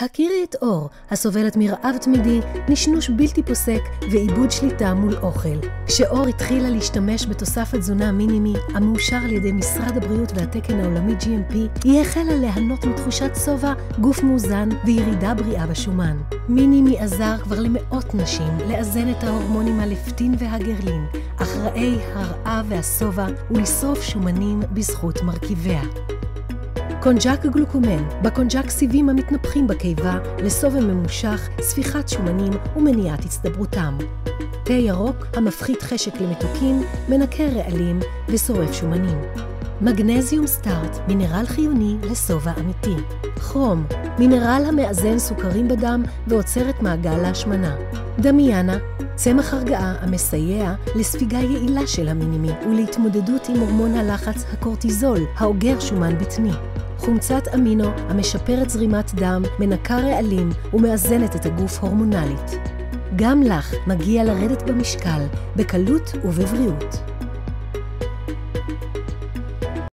הכירי את אור, הסובלת מרעב תמידי, נשנוש בלתי פוסק ואיבוד שליטה מול אוכל. כשאור התחילה להשתמש בתוסף התזונה מינימי, המאושר על ידי משרד הבריאות והתקן העולמי GMP, היא החלה ליהנות מתחושת שובע, גוף מאוזן וירידה בריאה בשומן. מינימי עזר כבר למאות נשים לאזן את ההורמונים הלפטין והגרלין, אחראי הרעב והשובע ולשרוף שומנים בזכות מרכיביה. קונג'ק גלוקומנן, בקונג'ק סיבים המתנפחים בקיבה לשובע ממושך, ספיחת שומנים ומניעת הצטברותם. תה ירוק המפחית חשק למתוקים, מנקה רעלים ושורף שומנים. מגנזיום ציטראט, מינרל חיוני לשובע אמיתי. כרום, מינרל המאזן סוכרים בדם ועוצר את מעגל ההשמנה. דמיאנה, צמח הרגעה המסייע לספיגה יעילה של המינימי ולהתמודדות עם הורמון הלחץ הקורטיזול, האוגר שומן בטני. חומצת אמינו המשפרת זרימת דם, מנקה רעלים ומאזנת את הגוף הורמונלית. גם לך מגיע לרדת במשקל, בקלות ובבריאות.